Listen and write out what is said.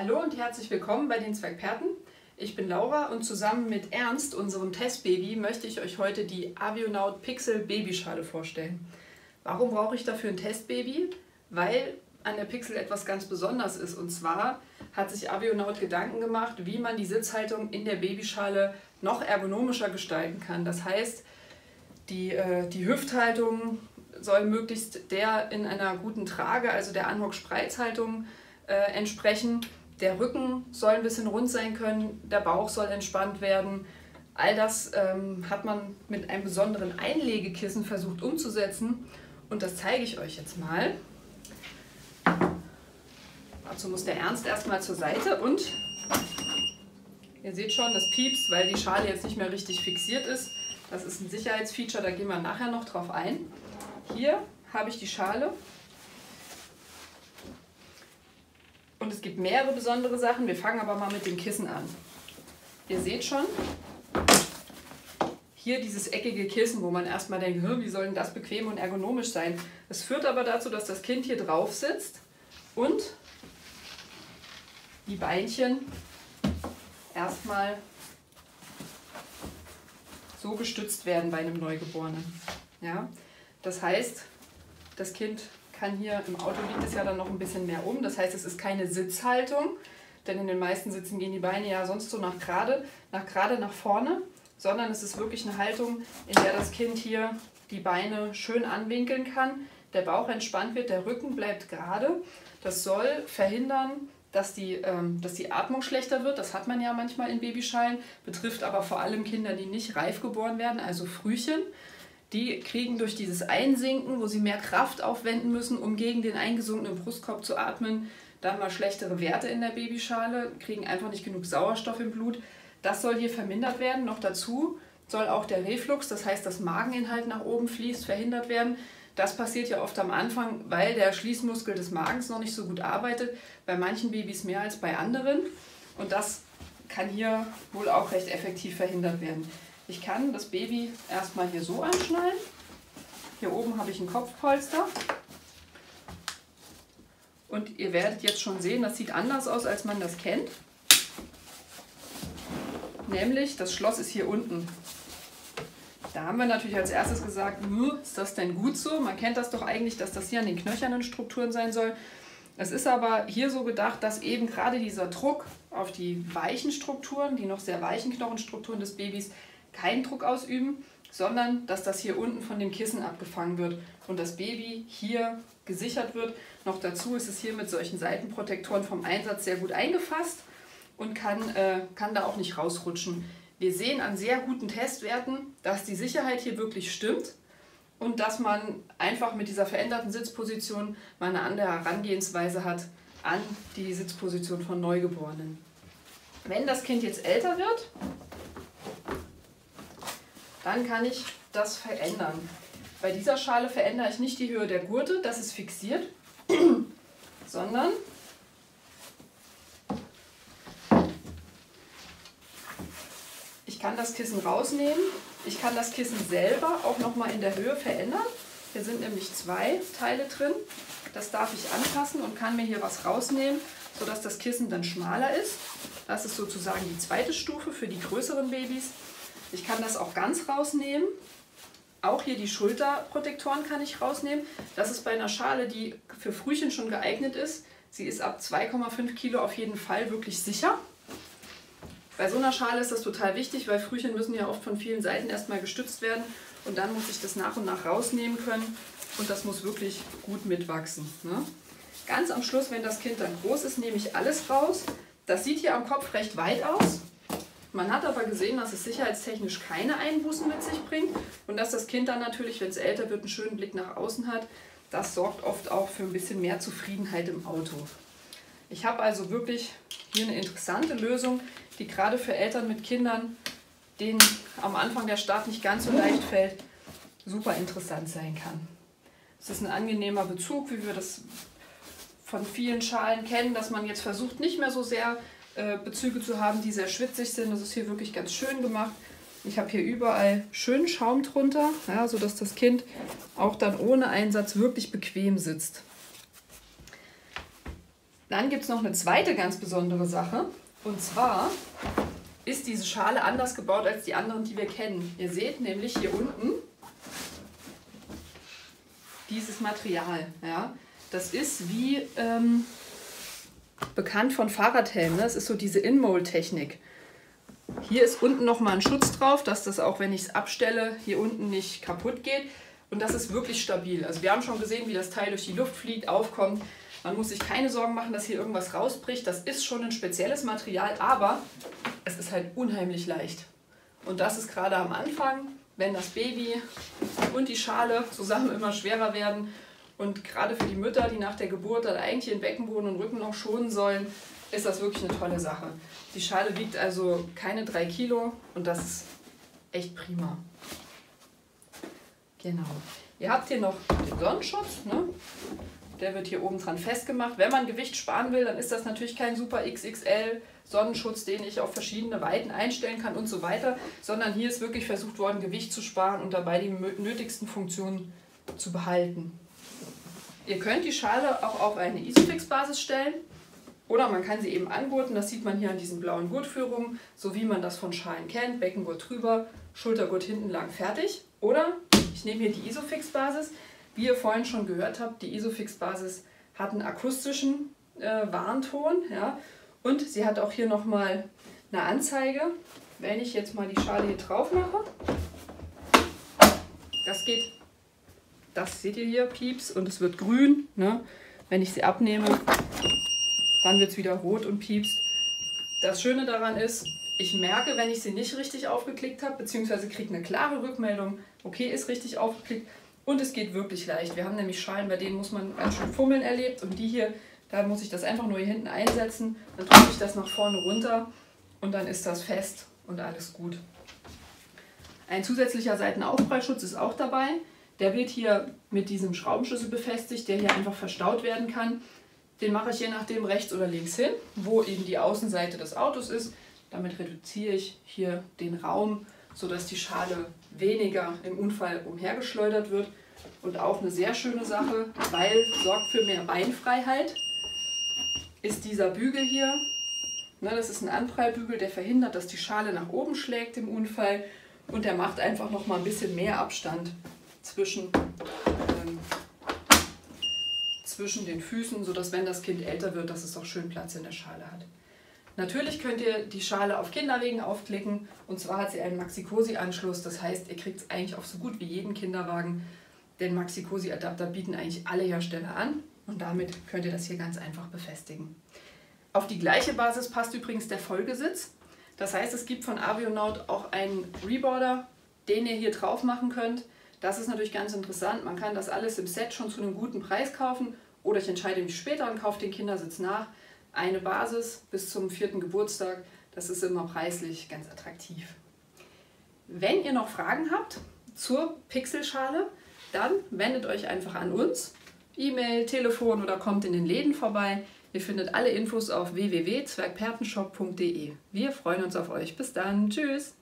Hallo und herzlich willkommen bei den Zwergperten. Ich bin Laura und zusammen mit Ernst, unserem Testbaby, möchte ich euch heute die Avionaut Pixel Babyschale vorstellen. Warum brauche ich dafür ein Testbaby? Weil an der Pixel etwas ganz Besonderes ist. Und zwar hat sich Avionaut Gedanken gemacht, wie man die Sitzhaltung in der Babyschale noch ergonomischer gestalten kann. Das heißt, die, äh, die Hüfthaltung soll möglichst der in einer guten Trage, also der Anhock-Spreizhaltung, äh, entsprechen. Der Rücken soll ein bisschen rund sein können, der Bauch soll entspannt werden. All das ähm, hat man mit einem besonderen Einlegekissen versucht umzusetzen und das zeige ich euch jetzt mal. Dazu muss der Ernst erstmal zur Seite und ihr seht schon, das piepst, weil die Schale jetzt nicht mehr richtig fixiert ist. Das ist ein Sicherheitsfeature, da gehen wir nachher noch drauf ein. Hier habe ich die Schale Und es gibt mehrere besondere Sachen. Wir fangen aber mal mit dem Kissen an. Ihr seht schon, hier dieses eckige Kissen, wo man erstmal denkt, wie soll denn das bequem und ergonomisch sein? Es führt aber dazu, dass das Kind hier drauf sitzt und die Beinchen erstmal so gestützt werden bei einem Neugeborenen. Ja? Das heißt, das Kind kann hier, im Auto liegt es ja dann noch ein bisschen mehr um. Das heißt, es ist keine Sitzhaltung, denn in den meisten Sitzen gehen die Beine ja sonst so nach gerade, nach gerade nach vorne, sondern es ist wirklich eine Haltung, in der das Kind hier die Beine schön anwinkeln kann, der Bauch entspannt wird, der Rücken bleibt gerade. Das soll verhindern, dass die, ähm, dass die Atmung schlechter wird. Das hat man ja manchmal in Babyschalen, betrifft aber vor allem Kinder, die nicht reif geboren werden, also Frühchen die kriegen durch dieses Einsinken, wo sie mehr Kraft aufwenden müssen, um gegen den eingesunkenen Brustkorb zu atmen, dann mal schlechtere Werte in der Babyschale, kriegen einfach nicht genug Sauerstoff im Blut. Das soll hier vermindert werden. Noch dazu soll auch der Reflux, das heißt, dass Mageninhalt nach oben fließt, verhindert werden. Das passiert ja oft am Anfang, weil der Schließmuskel des Magens noch nicht so gut arbeitet. Bei manchen Babys mehr als bei anderen. Und das kann hier wohl auch recht effektiv verhindert werden. Ich kann das Baby erstmal hier so anschnallen. Hier oben habe ich ein Kopfpolster. Und ihr werdet jetzt schon sehen, das sieht anders aus, als man das kennt. Nämlich, das Schloss ist hier unten. Da haben wir natürlich als erstes gesagt, ist das denn gut so? Man kennt das doch eigentlich, dass das hier an den knöchernen Strukturen sein soll. Es ist aber hier so gedacht, dass eben gerade dieser Druck auf die weichen Strukturen, die noch sehr weichen Knochenstrukturen des Babys, keinen Druck ausüben, sondern dass das hier unten von dem Kissen abgefangen wird und das Baby hier gesichert wird. Noch dazu ist es hier mit solchen Seitenprotektoren vom Einsatz sehr gut eingefasst und kann, äh, kann da auch nicht rausrutschen. Wir sehen an sehr guten Testwerten, dass die Sicherheit hier wirklich stimmt und dass man einfach mit dieser veränderten Sitzposition mal eine andere Herangehensweise hat an die Sitzposition von Neugeborenen. Wenn das Kind jetzt älter wird, dann kann ich das verändern. Bei dieser Schale verändere ich nicht die Höhe der Gurte, das ist fixiert, sondern ich kann das Kissen rausnehmen. Ich kann das Kissen selber auch nochmal in der Höhe verändern. Hier sind nämlich zwei Teile drin. Das darf ich anpassen und kann mir hier was rausnehmen, sodass das Kissen dann schmaler ist. Das ist sozusagen die zweite Stufe für die größeren Babys. Ich kann das auch ganz rausnehmen. Auch hier die Schulterprotektoren kann ich rausnehmen. Das ist bei einer Schale, die für Frühchen schon geeignet ist. Sie ist ab 2,5 Kilo auf jeden Fall wirklich sicher. Bei so einer Schale ist das total wichtig, weil Frühchen müssen ja oft von vielen Seiten erstmal gestützt werden und dann muss ich das nach und nach rausnehmen können und das muss wirklich gut mitwachsen. Ne? Ganz am Schluss, wenn das Kind dann groß ist, nehme ich alles raus. Das sieht hier am Kopf recht weit aus. Man hat aber gesehen, dass es sicherheitstechnisch keine Einbußen mit sich bringt und dass das Kind dann natürlich, wenn es älter wird, einen schönen Blick nach außen hat. Das sorgt oft auch für ein bisschen mehr Zufriedenheit im Auto. Ich habe also wirklich hier eine interessante Lösung, die gerade für Eltern mit Kindern, denen am Anfang der Start nicht ganz so leicht fällt, super interessant sein kann. Es ist ein angenehmer Bezug, wie wir das von vielen Schalen kennen, dass man jetzt versucht, nicht mehr so sehr Bezüge zu haben, die sehr schwitzig sind. Das ist hier wirklich ganz schön gemacht. Ich habe hier überall schön Schaum drunter, ja, sodass das Kind auch dann ohne Einsatz wirklich bequem sitzt. Dann gibt es noch eine zweite ganz besondere Sache. Und zwar ist diese Schale anders gebaut als die anderen, die wir kennen. Ihr seht nämlich hier unten dieses Material. Ja? Das ist wie ähm, bekannt von Fahrradhelmen. Ne? Das ist so diese In-Mold-Technik. Hier ist unten nochmal ein Schutz drauf, dass das auch, wenn ich es abstelle, hier unten nicht kaputt geht. Und das ist wirklich stabil. Also wir haben schon gesehen, wie das Teil durch die Luft fliegt, aufkommt. Man muss sich keine Sorgen machen, dass hier irgendwas rausbricht. Das ist schon ein spezielles Material, aber es ist halt unheimlich leicht. Und das ist gerade am Anfang, wenn das Baby und die Schale zusammen immer schwerer werden. Und gerade für die Mütter, die nach der Geburt dann eigentlich den Beckenboden und Rücken noch schonen sollen, ist das wirklich eine tolle Sache. Die Schale wiegt also keine drei Kilo und das ist echt prima. Genau. Ihr habt hier noch den Sonnenschutz. Ne? Der wird hier oben dran festgemacht. Wenn man Gewicht sparen will, dann ist das natürlich kein super XXL Sonnenschutz, den ich auf verschiedene Weiten einstellen kann und so weiter, sondern hier ist wirklich versucht worden, Gewicht zu sparen und dabei die nötigsten Funktionen zu behalten. Ihr könnt die Schale auch auf eine Isofix-Basis stellen. Oder man kann sie eben angurten, das sieht man hier an diesen blauen Gurtführungen, so wie man das von Schalen kennt, Beckengurt drüber, Schultergurt hinten lang, fertig. Oder ich nehme hier die Isofix-Basis, wie ihr vorhin schon gehört habt, die Isofix-Basis hat einen akustischen äh, Warnton ja, und sie hat auch hier nochmal eine Anzeige. Wenn ich jetzt mal die Schale hier drauf mache, das geht, das seht ihr hier, Pieps, und es wird grün. Ne? Wenn ich sie abnehme, dann wird es wieder rot und piepst. Das Schöne daran ist, ich merke, wenn ich sie nicht richtig aufgeklickt habe, beziehungsweise kriege eine klare Rückmeldung, okay, ist richtig aufgeklickt, und es geht wirklich leicht. Wir haben nämlich Schalen, bei denen muss man ganz schön fummeln erlebt. Und die hier, da muss ich das einfach nur hier hinten einsetzen. Dann drücke ich das nach vorne runter und dann ist das fest und alles gut. Ein zusätzlicher Seitenaufprallschutz ist auch dabei. Der wird hier mit diesem Schraubenschlüssel befestigt, der hier einfach verstaut werden kann. Den mache ich je nachdem rechts oder links hin, wo eben die Außenseite des Autos ist. Damit reduziere ich hier den Raum, sodass die Schale weniger im Unfall umhergeschleudert wird. Und auch eine sehr schöne Sache, weil sorgt für mehr Beinfreiheit, ist dieser Bügel hier. Ne, das ist ein Anprallbügel, der verhindert, dass die Schale nach oben schlägt im Unfall und der macht einfach noch mal ein bisschen mehr Abstand zwischen, ähm, zwischen den Füßen, sodass wenn das Kind älter wird, dass es auch schön Platz in der Schale hat. Natürlich könnt ihr die Schale auf Kinderwegen aufklicken und zwar hat sie einen Maxi-Cosi-Anschluss. Das heißt, ihr kriegt es eigentlich auf so gut wie jeden Kinderwagen. Den Maxi-Cosi-Adapter bieten eigentlich alle Hersteller an und damit könnt ihr das hier ganz einfach befestigen. Auf die gleiche Basis passt übrigens der Folgesitz. Das heißt, es gibt von Avionaut auch einen Reboarder, den ihr hier drauf machen könnt. Das ist natürlich ganz interessant. Man kann das alles im Set schon zu einem guten Preis kaufen oder ich entscheide mich später und kaufe den Kindersitz nach eine Basis bis zum vierten Geburtstag. Das ist immer preislich ganz attraktiv. Wenn ihr noch Fragen habt zur Pixelschale, dann wendet euch einfach an uns. E-Mail, Telefon oder kommt in den Läden vorbei. Ihr findet alle Infos auf www.zwergpertenshop.de. Wir freuen uns auf euch. Bis dann. Tschüss.